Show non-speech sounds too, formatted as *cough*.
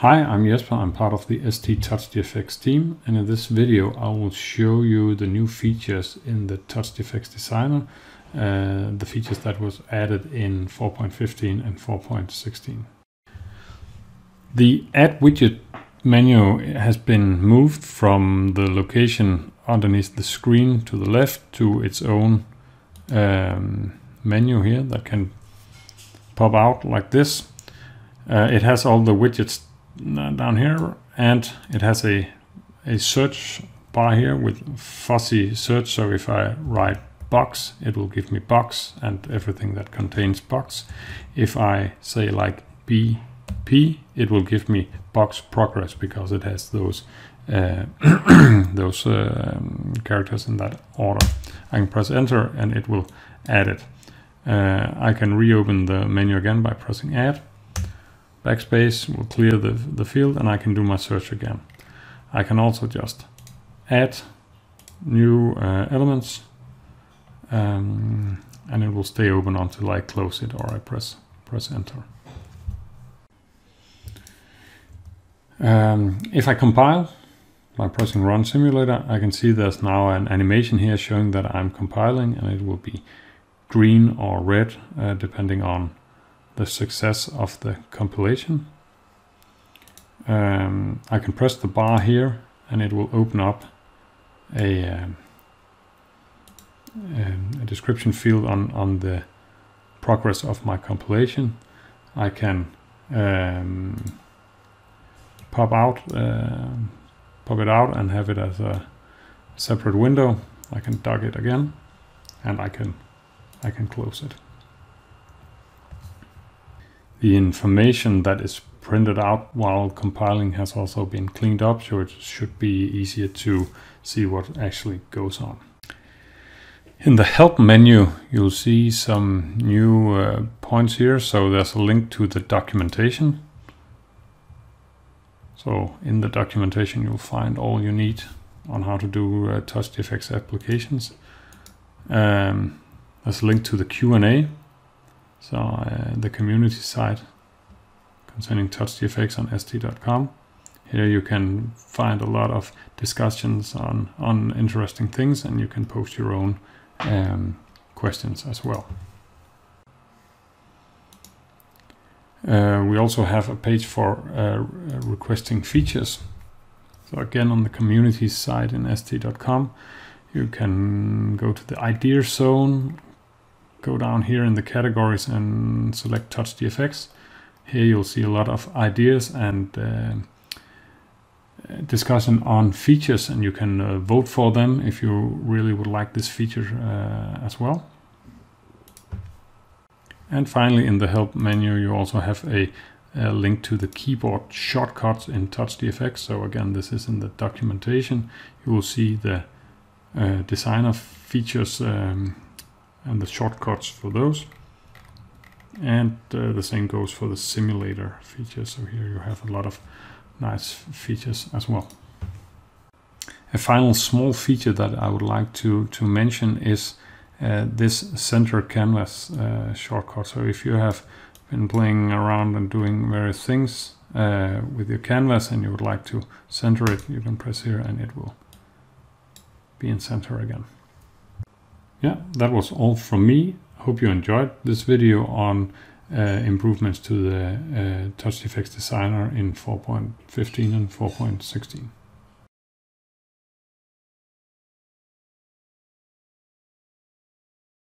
Hi, I'm Jesper. I'm part of the ST TouchGFX team and in this video I will show you the new features in the TouchGFX Designer, uh, the features that was added in 4.15 and 4.16. The Add Widget menu has been moved from the location underneath the screen to the left to its own um, menu here that can pop out like this. Uh, it has all the widgets down here and it has a a search bar here with fuzzy search. So if I write box it will give me box and everything that contains box. If I say like BP it will give me box progress because it has those uh, *coughs* those uh, characters in that order. I can press enter and it will add it. Uh, I can reopen the menu again by pressing add backspace will clear the, the field and I can do my search again. I can also just add new uh, elements um, and it will stay open until I close it or I press press enter. Um, if I compile by pressing run simulator I can see there's now an animation here showing that I'm compiling and it will be green or red uh, depending on the success of the compilation. Um, I can press the bar here and it will open up a, um, um, a description field on, on the progress of my compilation. I can um, pop out, uh, pop it out and have it as a separate window. I can dock it again and I can I can close it the information that is printed out while compiling has also been cleaned up so it should be easier to see what actually goes on. In the help menu you'll see some new uh, points here so there's a link to the documentation. So in the documentation you'll find all you need on how to do uh, TouchGFX applications. Um, there's a link to the Q&A so uh, the community site concerning TouchGFX on st.com. Here you can find a lot of discussions on, on interesting things and you can post your own um, questions as well. Uh, we also have a page for uh, requesting features. So again on the community site in st.com you can go to the idea zone go down here in the categories and select TouchGFX. Here you'll see a lot of ideas and uh, discussion on features and you can uh, vote for them if you really would like this feature uh, as well. And finally in the help menu you also have a, a link to the keyboard shortcuts in TouchGFX. So again this is in the documentation. You will see the uh, designer features um, and the shortcuts for those. And uh, the same goes for the simulator features. So here you have a lot of nice features as well. A final small feature that I would like to, to mention is uh, this center canvas uh, shortcut. So if you have been playing around and doing various things uh, with your canvas and you would like to center it, you can press here and it will be in center again yeah, that was all from me. Hope you enjoyed this video on uh, improvements to the uh, TouchGFX Designer in 4.15 and 4.16.